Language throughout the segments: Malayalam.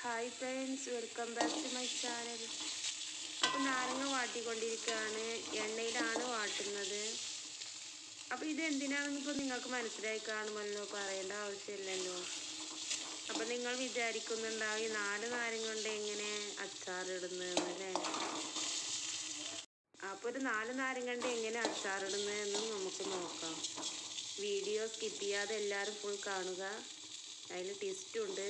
Hi friends welcome back to my channel അപ്പോൾ നാരങ്ങ വാട്ടിക്കൊണ്ടിരിക്കുകയാണ്. എണ്ണയിലാണ് വാട്ടുന്നത്. അപ്പോൾ ഇത് എന്തിനാണെന്ന് നിങ്ങൾക്ക് മനസ്സിലായി കാണുമല്ലോ പറയേണ്ട ആവശ്യമില്ലല്ലോ. അപ്പോൾ നിങ്ങൾ വിചാരിക്കുന്നുണ്ടാവും ഈ നാല് നാരങ്ങ കൊണ്ട് എങ്ങനെ അച്ചാറിടുന്നതെന്നല്ലേ? അപ്പോൾ ഒരു നാല് നാരങ്ങ കൊണ്ട് എങ്ങനെ അച്ചാറിടുന്നതെന്നും നമുക്ക് നോക്കാം. വീഡിയോ സ്കിപ്പ് ചെയ്യാതെ എല്ലാവരും ഫുൾ കാണുക. അതിൽ ടെസ്റ്റും ഉണ്ട്.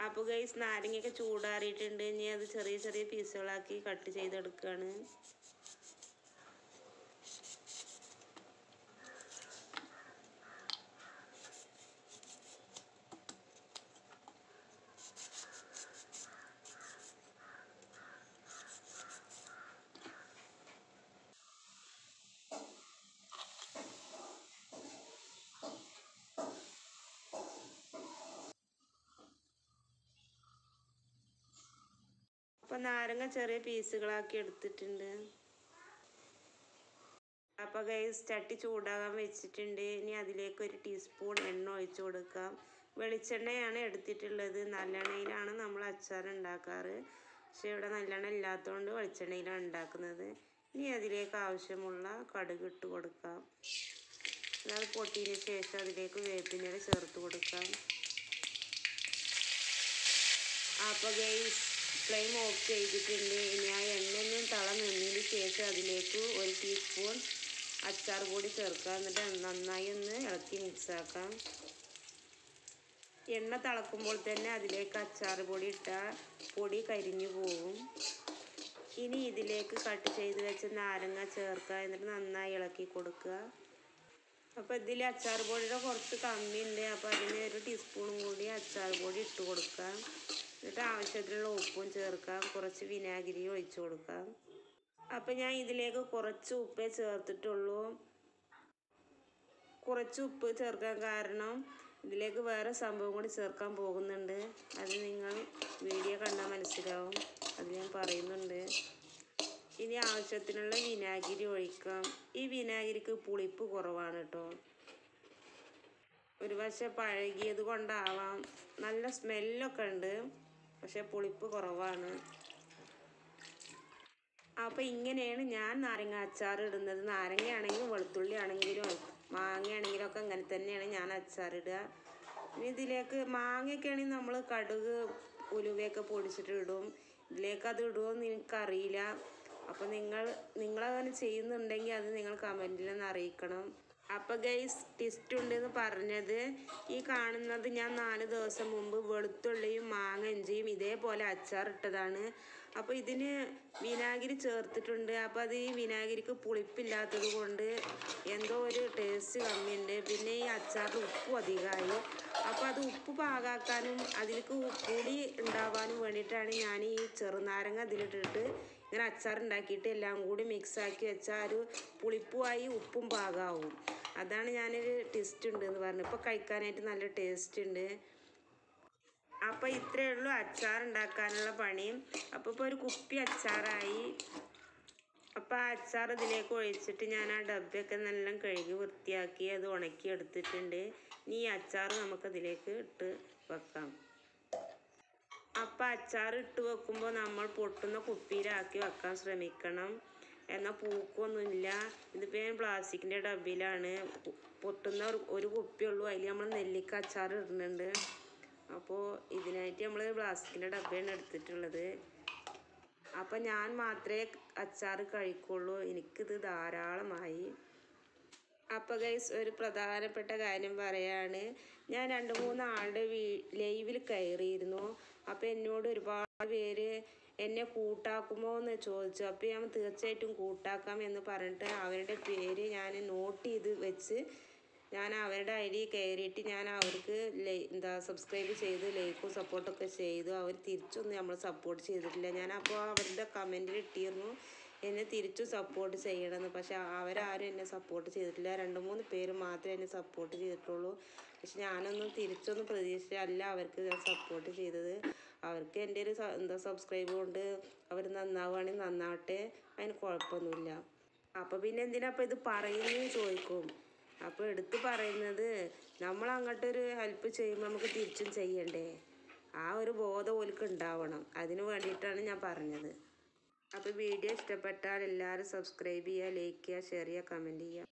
അപ്പോൾ ഗൈസ് നാരങ്ങയൊക്കെ ചൂടാറിയിട്ടുണ്ട്. ഇനി അത് ചെറിയ ചെറിയ പീസുകളാക്കി കട്ട് ചെയ്തെടുക്കുകയാണ് അപ്പോൾ നാരങ്ങ ചെറിയ പീസുകളാക്കി എടുത്തിട്ടുണ്ട്. അപ്പോൾ ഗൈസ് ചട്ടി ചൂടാകാൻ വെച്ചിട്ടുണ്ട്. ഇനി അതിലേക്ക് ഒരു ടീസ്പൂൺ എണ്ണ ഒഴിച്ചു കൊടുക്കാം. വെളിച്ചെണ്ണയാണ് എടുത്തിട്ടുള്ളത്. നല്ലെണ്ണയിലാണ് നമ്മൾ അച്ചാർ ഉണ്ടാക്കാറ്. പക്ഷേ ഇവിടെ നല്ലെണ്ണ ഇല്ലാത്തതുകൊണ്ട് വെളിച്ചെണ്ണയിലാണ് ഉണ്ടാക്കുന്നത്. ഇനി അതിലേക്ക് ആവശ്യമുള്ള കടുക് ഇട്ട് കൊടുക്കാം. അത് പൊട്ടിയതിന് ശേഷം അതിലേക്ക് വേപ്പിനില ചേർത്ത് കൊടുക്കാം. അപ്പോൾ ഗൈസ് ഫ്ലെയിം ഓഫ് ചെയ്തിട്ടുണ്ട്. ഇനി ആ തള നിന്നതിന് ശേഷം അതിലേക്ക് ഒരു ടീസ്പൂൺ അച്ചാർ പൊടി ചേർക്കുക. എന്നിട്ട് നന്നായി ഒന്ന് ഇളക്കി മിക്സ് ആക്കാം. എണ്ണ തിളക്കുമ്പോൾ തന്നെ അതിലേക്ക് അച്ചാർ പൊടി ഇട്ടാൽ പൊടി കരിഞ്ഞു പോകും ഇനി ഇതിലേക്ക് കട്ട് ചെയ്ത് വെച്ച നാരങ്ങ ചേർക്കുക. എന്നിട്ട് നന്നായി ഇളക്കി കൊടുക്കുക. അപ്പോൾ ഇതിൽ അച്ചാർ പൊടിയുടെ കുറച്ച് കമ്മിയുണ്ട്. അപ്പോൾ അതിന് ഒരു ടീസ്പൂണും കൂടി അച്ചാർ പൊടി ഇട്ട് കൊടുക്കാം എന്നിട്ട് ആവശ്യത്തിനുള്ള ഉപ്പും ചേർക്കാം. കുറച്ച് വിനാഗിരി ഒഴിച്ചു കൊടുക്കാം. അപ്പം ഞാൻ ഇതിലേക്ക് കുറച്ച് ഉപ്പേ ചേർത്തിട്ടുള്ളൂ. കുറച്ച് ഉപ്പ് ചേർക്കാൻ കാരണം ഇതിലേക്ക് വേറെ സംഭവം കൂടി ചേർക്കാൻ പോകുന്നുണ്ട്. അത് നിങ്ങൾ വീഡിയോ കണ്ടാൽ മനസ്സിലാവും. അത് ഞാൻ പറയുന്നുണ്ട്. ഇനി ആവശ്യത്തിനുള്ള വിനാഗിരി ഒഴിക്കാം. ഈ വിനാഗിരിക്ക് പുളിപ്പ് കുറവാണ് കേട്ടോ ഒരു പക്ഷെ പഴകിയത് കൊണ്ടാവാം. നല്ല സ്മെല്ലൊക്കെ ഉണ്ട്. പക്ഷെ പുളിപ്പ് കുറവാണ്. അപ്പോൾ ഇങ്ങനെയാണ് ഞാൻ നാരങ്ങ അച്ചാർ ഇടുന്നത്. നാരങ്ങയാണെങ്കിലും വെളുത്തുള്ളി ആണെങ്കിലും മാങ്ങയാണെങ്കിലും ഒക്കെ അങ്ങനെ തന്നെയാണ് ഞാൻ അച്ചാറിടുക ഇനി ഇതിലേക്ക് മാങ്ങയൊക്കെ ആണെങ്കിൽ നമ്മൾ കടുക് ഉലുവയൊക്കെ പൊടിച്ചിട്ട് ഇടും. ഇതിലേക്ക് അത് ഇടുമോയെന്ന് എനിക്കറിയില്ല. അപ്പോൾ നിങ്ങൾ നിങ്ങളങ്ങനെ ചെയ്യുന്നുണ്ടെങ്കിൽ അത് നിങ്ങൾ കമന്റിലൊന്ന് അറിയിക്കണം. അപ്പോൾ ഗൈസ് ടിസ്റ്റ് ഉണ്ടെന്ന് പറഞ്ഞത് ഈ കാണുന്നത് ഞാൻ നാല് ദിവസം മുമ്പ് വെളുത്തുള്ളിയും മാങ്ങ ഇഞ്ചിയും ഇതേപോലെ അച്ചാറിട്ടതാണ്. അപ്പോൾ ഇതിന് വിനാഗിരി ചേർത്തിട്ടുണ്ട്. അപ്പോൾ അത് ഈ വിനാഗിരിക്ക് പുളിപ്പില്ലാത്തത് കൊണ്ട് എന്തോ ഒരു ടേസ്റ്റ് കമ്മിയുണ്ട്. പിന്നെ ഈ അച്ചാറിൽ ഉപ്പും അധികമായി. അപ്പോൾ അത് ഉപ്പ് പാകാക്കാനും അതിലേക്ക് പുളി ഉണ്ടാവാനും വേണ്ടിയിട്ടാണ് ഞാൻ ഈ ചെറുനാരങ്ങ അതിലിട്ടിട്ട് ഇങ്ങനെ അച്ചാർ ഉണ്ടാക്കിയിട്ട് എല്ലാം കൂടി മിക്സാക്കി വെച്ചാൽ ഒരു പുളിപ്പുമായി ഉപ്പും പാകമാവും അതാണ് ഞാനൊരു ടേസ്റ്റ് ഉണ്ട് എന്ന് പറഞ്ഞു ഇപ്പോൾ കഴിക്കാനായിട്ട് നല്ല ടേസ്റ്റ് ഉണ്ട്. അപ്പോൾ ഇത്രയേ ഉള്ളൂ അച്ചാർ ഉണ്ടാക്കാനുള്ള പണി. അപ്പോൾ ഇപ്പോൾ ഒരു കുപ്പി അച്ചാറായി. അപ്പോൾ ആ അച്ചാർ ഇതിലേക്ക് ഒഴിച്ചിട്ട് ഞാൻ ആ ഡബ്ബയൊക്കെ നല്ല കഴുകി വൃത്തിയാക്കി അത് ഉണക്കി എടുത്തിട്ടുണ്ട്. ഇനി ഈ അച്ചാർ നമുക്കതിലേക്ക് ഇട്ട് വെക്കാം. അപ്പോൾ അച്ചാർ ഇട്ട് വെക്കുമ്പോൾ നമ്മൾ പൊട്ടുന്ന കുപ്പിയിലാക്കി വെക്കാൻ ശ്രമിക്കണം. എന്നാൽ പൂക്കൊന്നുമില്ല. ഇതിപ്പോൾ ഞാൻ പ്ലാസ്റ്റിക്കിന്റെ ഡബ്ബയിലാണ് പൊട്ടുന്ന ഒരു കുപ്പിയുള്ളൂ. അതിൽ നമ്മൾ നെല്ലിക്ക അച്ചാർ ഇടുന്നുണ്ട്. അപ്പോൾ ഇതിനായിട്ട് നമ്മൾ പ്ലാസ്റ്റിക്കിന്റെ ഡബ്ബയാണ് എടുത്തിട്ടുള്ളത്. അപ്പം ഞാൻ മാത്രമേ അച്ചാർ കഴിക്കുള്ളൂ. എനിക്കിത് ധാരാളമായി. അപ്പോൾ ഗൈസ് ഒരു പ്രധാനപ്പെട്ട കാര്യം പറയാണ്. ഞാൻ രണ്ട് മൂന്ന് ആളുടെ വീ ലൈവിൽ കയറിയിരുന്നു. അപ്പോൾ എന്നോട് ഒരുപാട് പേര് എന്നെ കൂട്ടാക്കുമോ എന്ന് ചോദിച്ചു. അപ്പോൾ ഞാൻ തീർച്ചയായിട്ടും കൂട്ടാക്കാം എന്ന് പറഞ്ഞിട്ട് അവരുടെ പേര് ഞാൻ നോട്ട് ചെയ്ത് വെച്ച് ഞാൻ അവരുടെ ഐ ഡി കയറിയിട്ട് ഞാൻ അവർക്ക് എന്താ സബ്സ്ക്രൈബ് ചെയ്ത് ലൈക്കും സപ്പോർട്ടൊക്കെ ചെയ്തു. അവർ തിരിച്ചൊന്നും നമ്മൾ സപ്പോർട്ട് ചെയ്തിട്ടില്ല. ഞാൻ അപ്പോൾ അവരുടെ കമന്റിൽ ഇട്ടിരുന്നു. എന്നെ തിരിച്ചു സപ്പോർട്ട് ചെയ്യണമെന്ന്. പക്ഷെ അവരാരും എന്നെ സപ്പോർട്ട് ചെയ്തിട്ടില്ല. രണ്ട് മൂന്ന് പേര് മാത്രമേ എന്നെ സപ്പോർട്ട് ചെയ്തിട്ടുള്ളൂ. പക്ഷെ ഞാനൊന്നും തിരിച്ചൊന്നും പ്രതീക്ഷിച്ചല്ല അവർക്ക് ഞാൻ സപ്പോർട്ട് ചെയ്തത്. അവർക്ക് എന്റെ ഒരു എന്താ സബ്സ്ക്രൈബ് കൊണ്ട് അവർ നന്നാവുകയാണെങ്കിൽ നന്നാവട്ടെ. അതിന് കുഴപ്പമൊന്നുമില്ല. അപ്പോൾ പിന്നെ എന്തിനാ അപ്പോൾ ഇത് പറയുന്നത് ചോദിക്കും. അപ്പോൾ എടുത്ത് പറയുന്നത് നമ്മൾ അങ്ങോട്ടൊരു ഹെൽപ്പ് ചെയ്യുമ്പോൾ നമുക്ക് തിരിച്ചും ചെയ്യണ്ടേ? ആ ഒരു ബോധം ഓൽക്ക് ഉണ്ടാവണം. അതിന് വേണ്ടിയിട്ടാണ് ഞാൻ പറഞ്ഞത്. അപ്പോൾ വീഡിയോ ഇഷ്ടപ്പെട്ടാൽ എല്ലാവരും സബ്സ്ക്രൈബ് ചെയ്യുക ലൈക്ക് ചെയ്യുക ഷെയർ ചെയ്യുക കമന്റ് ചെയ്യുക.